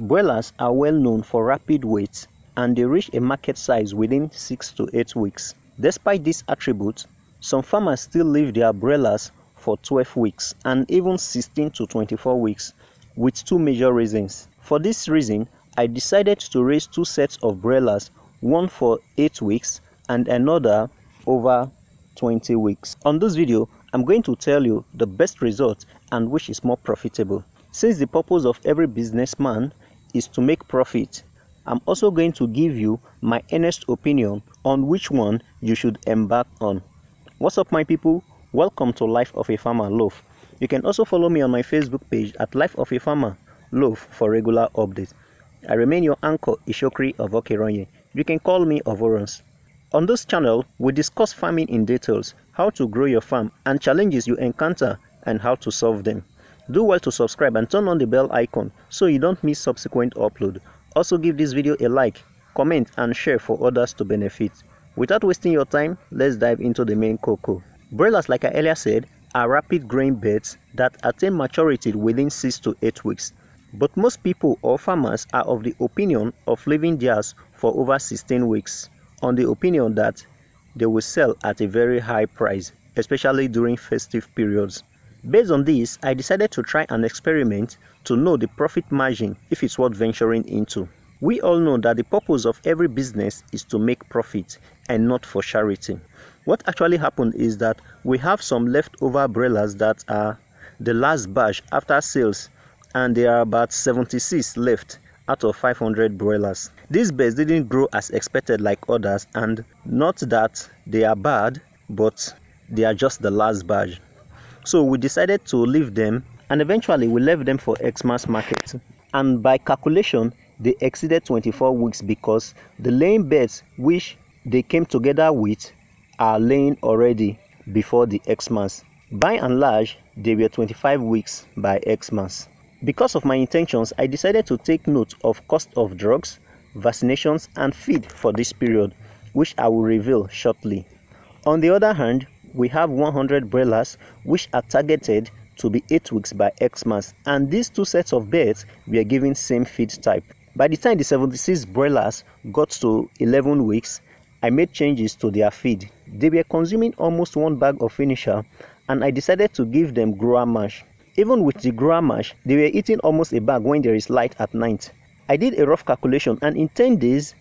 Broilers are well known for rapid weight and they reach a market size within 6 to 8 weeks. Despite these attributes, some farmers still leave their broilers for 12 weeks and even 16 to 24 weeks with two major reasons. For this reason, I decided to raise two sets of broilers, one for 8 weeks and another over 20 weeks. On this video, I'm going to tell you the best result and which is more profitable. Since the purpose of every businessman is to make profit, I'm also going to give you my honest opinion on which one you should embark on. What's up my people? Welcome to Life of a Farmer Loaf. You can also follow me on my Facebook page at Life of a Farmer Loaf for regular updates. I remain your anchor Ishokri of. You can call me Ovorons. On this channel, we discuss farming in details, how to grow your farm and challenges you encounter and how to solve them. Do well to subscribe and turn on the bell icon so you don't miss subsequent upload. Also give this video a like, comment and share for others to benefit. Without wasting your time, let's dive into the main cocoa. Broilers, like I earlier said, are rapid growing birds that attain maturity within 6 to 8 weeks. But most people or farmers are of the opinion of leaving theirs for over 16 weeks on the opinion that they will sell at a very high price, especially during festive periods. Based on this, I decided to try an experiment to know the profit margin if it's worth venturing into. We all know that the purpose of every business is to make profit and not for charity. What actually happened is that we have some leftover broilers that are the last batch after sales and there are about 76 left out of 500 broilers. These birds didn't grow as expected like others and not that they are bad but they are just the last batch. So we decided to leave them and eventually we left them for Xmas market and by calculation they exceeded 24 weeks because the laying birds which they came together with are laying already before the Xmas. By and large, they were 25 weeks by Xmas. Because of my intentions, I decided to take note of cost of drugs, vaccinations and feed for this period, which I will reveal shortly. On the other hand, we have 100 broilers which are targeted to be 8 weeks by Xmas and these two sets of birds were given same feed type. By the time the 76 broilers got to 11 weeks, I made changes to their feed. They were consuming almost one bag of finisher and I decided to give them grower mash. Even with the grower mash, they were eating almost a bag when there is light at night. I did a rough calculation and in 10 days,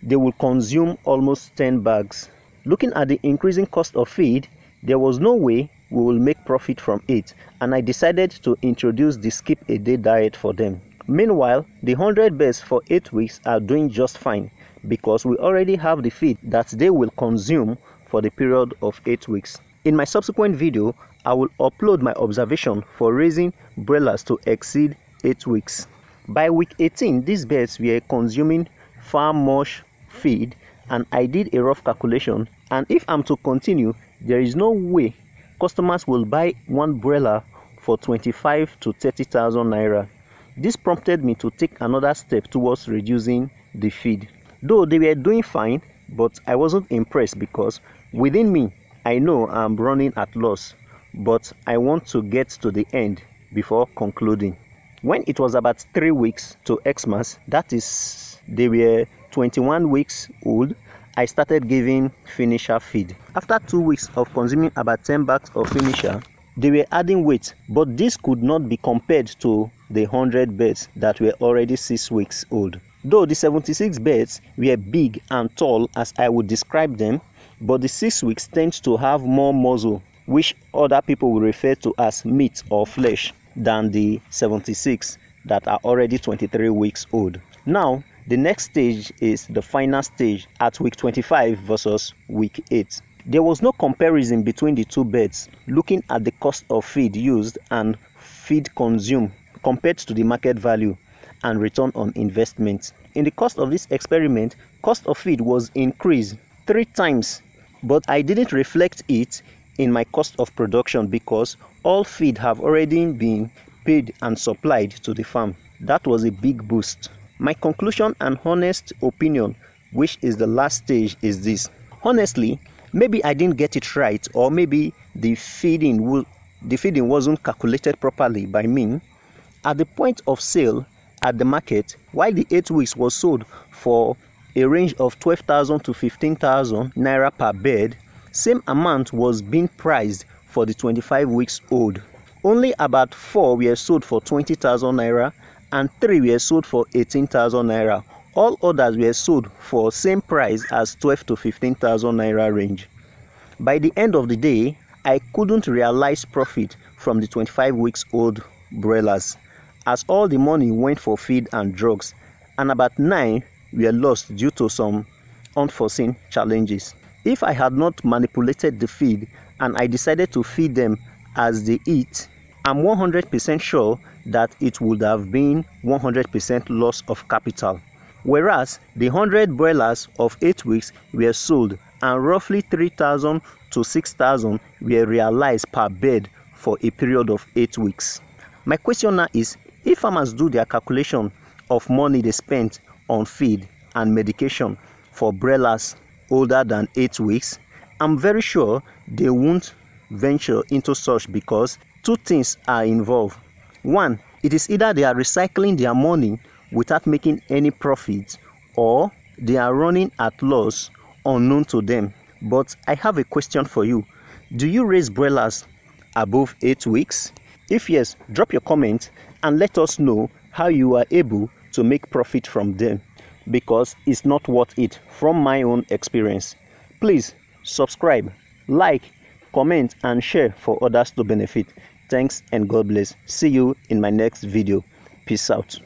they will consume almost 10 bags. Looking at the increasing cost of feed, there was no way we will make profit from it and I decided to introduce the skip a day diet for them. Meanwhile, the 100 birds for 8 weeks are doing just fine because we already have the feed that they will consume for the period of 8 weeks. In my subsequent video, I will upload my observation for raising broilers to exceed 8 weeks. By week 18, these birds were consuming far more feed and I did a rough calculation and if I'm to continue, there is no way customers will buy one broiler for 25 to 30,000 naira. This prompted me to take another step towards reducing the feed. Though they were doing fine, but I wasn't impressed because within me, I know I'm running at loss but I want to get to the end before concluding. When it was about three weeks to Xmas, that is, they were 21 weeks old, I started giving finisher feed. After two weeks of consuming about 10 bags of finisher, they were adding weight, but this could not be compared to the 100 birds that were already 6 weeks old. Though the 76 birds were big and tall as I would describe them, but the 6 weeks tend to have more muscle which other people will refer to as meat or flesh than the 76 that are already 23 weeks old. Now, the next stage is the final stage at week 25 versus week 8. There was no comparison between the two beds looking at the cost of feed used and feed consumed compared to the market value and return on investment. In the cost of this experiment, cost of feed was increased three times, but I didn't reflect it in my cost of production because all feed have already been paid and supplied to the farm. That was a big boost. My conclusion and honest opinion, which is the last stage, is this. Honestly, maybe I didn't get it right or maybe the feeding the feeding wasn't calculated properly by me. At the point of sale, at the market, while the 8 weeks was sold for a range of 12,000 to 15,000 naira per bed, same amount was being priced for the 25 weeks old. Only about 4 were sold for 20,000 naira and 3 were sold for 18,000 naira. All others were sold for same price as 12 to 15,000 naira range. By the end of the day, I couldn't realize profit from the 25 weeks old broilers as all the money went for feed and drugs and about 9 were lost due to some unforeseen challenges. If I had not manipulated the feed and I decided to feed them as they eat, I'm 100% sure that it would have been 100% loss of capital. Whereas the 100 broilers of 8 weeks were sold and roughly 3,000 to 6,000 were realized per bed for a period of 8 weeks. My question now is if farmers do their calculation of money they spent on feed and medication for broilers older than 8 weeks, I'm very sure they won't venture into such because two things are involved. One, it is either they are recycling their money without making any profit or they are running at loss unknown to them. But I have a question for you. Do you raise broilers above 8 weeks? If yes, drop your comment and let us know how you are able to make profit from them because it's not worth it from my own experience. Please subscribe, like, comment and share for others to benefit. Thanks and God bless. See you in my next video. Peace out.